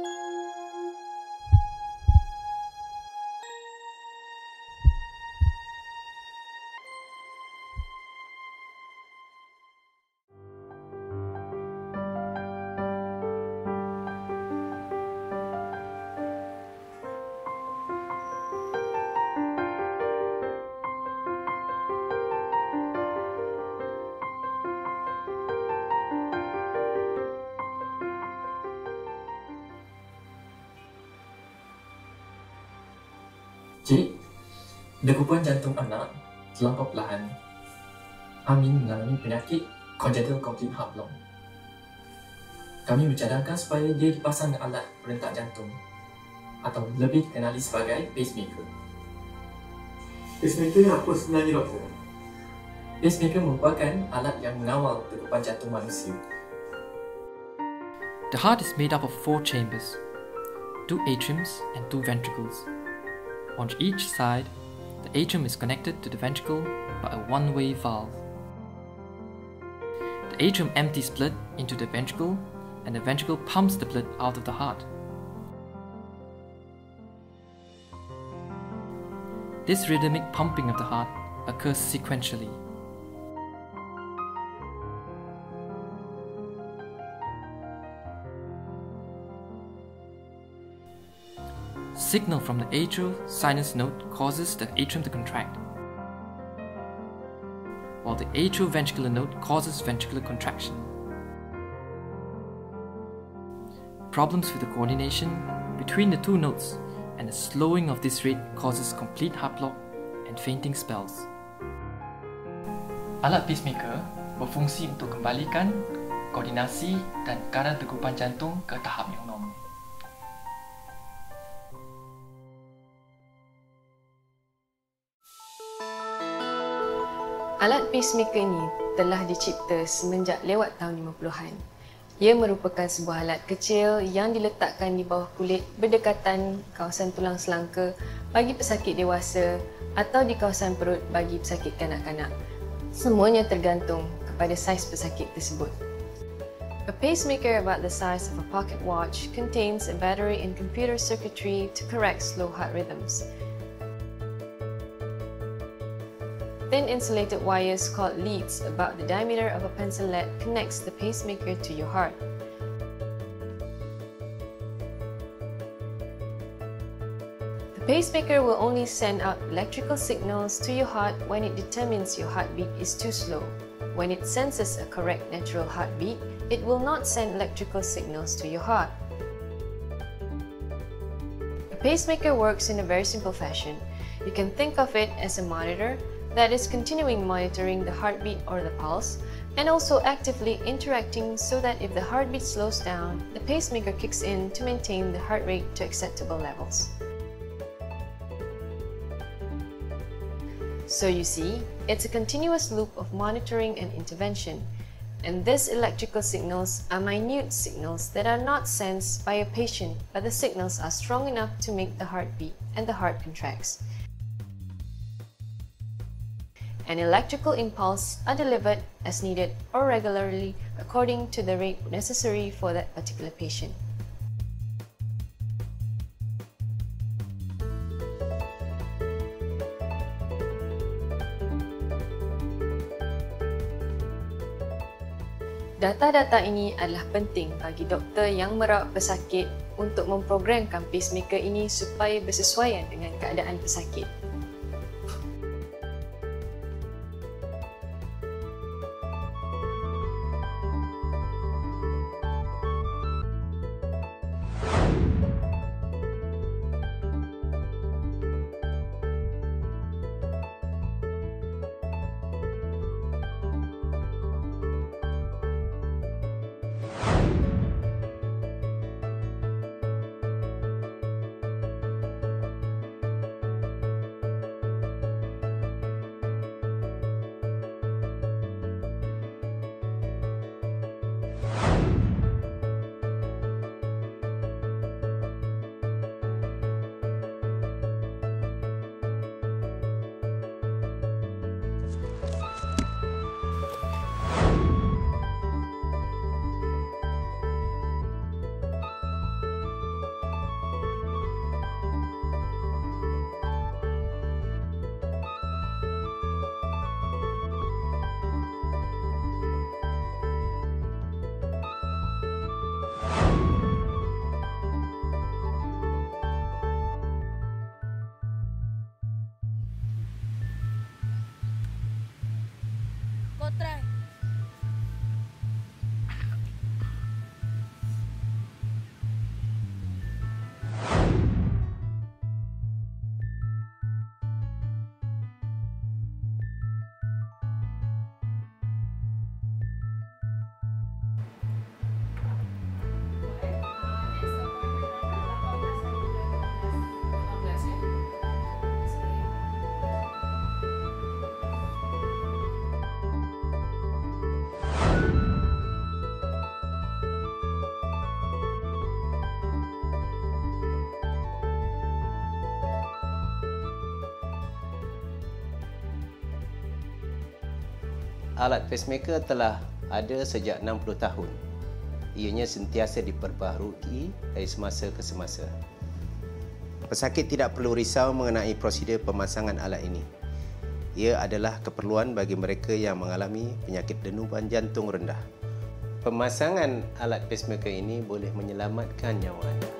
you Cik, degupan jantung anak terlampau perlahan. Amin mengalami penyakit congenital complete heart block. Kami mencadangkan supaya dia dipasang alat perentak jantung atau lebih dikenali sebagai pacemaker. Pacemaker ni apa sebenarnya doktor? Pacemaker merupakan alat yang mengawal degupan jantung manusia. The heart is made up of four chambers two atriums and two ventricles. On each side, the atrium is connected to the ventricle by a one way valve. The atrium empties blood into the ventricle, and the ventricle pumps the blood out of the heart. This rhythmic pumping of the heart occurs sequentially. Signal from the atrial sinus node causes the atrium to contract, while the atrioventricular node causes ventricular contraction. Problems with the coordination between the two nodes and the slowing of this rate causes complete heart block and fainting spells. Alat pacemaker berfungsi untuk kembalikan koordinasi dan kadar degupan jantung ke tahap yang normal. Alat pacemaker ini telah dicipta semenjak lewat tahun 50-an. Ia merupakan sebuah alat kecil yang diletakkan di bawah kulit berdekatan kawasan tulang selangka bagi pesakit dewasa atau di kawasan perut bagi pesakit kanak-kanak. Semuanya tergantung kepada saiz pesakit tersebut. A pacemaker about the size of a pocket watch contains a battery and computer circuitry to correct slow heart rhythms. Thin insulated wires called leads about the diameter of a pencil lead connects the pacemaker to your heart. The pacemaker will only send out electrical signals to your heart when it determines your heartbeat is too slow. When it senses a correct natural heartbeat, it will not send electrical signals to your heart. A pacemaker works in a very simple fashion. You can think of it as a monitor that is continuing monitoring the heartbeat or the pulse and also actively interacting so that if the heartbeat slows down, the pacemaker kicks in to maintain the heart rate to acceptable levels. So you see, it's a continuous loop of monitoring and intervention. And these electrical signals are minute signals that are not sensed by a patient, but the signals are strong enough to make the heart beat and the heart contracts. An electrical impulse are delivered as needed or regularly according to the rate necessary for that particular patient. Data-data ini adalah penting bagi doktor yang merawat pesakit untuk memprogramkan pacemaker ini supaya bersesuaian dengan keadaan pesakit. trae. Alat pacemaker telah ada sejak 60 tahun. Ianya sentiasa diperbaharui dari semasa ke semasa. Pesakit tidak perlu risau mengenai prosedur pemasangan alat ini. Ia adalah keperluan bagi mereka yang mengalami penyakit denuban jantung rendah. Pemasangan alat pacemaker ini boleh menyelamatkan nyawa anda.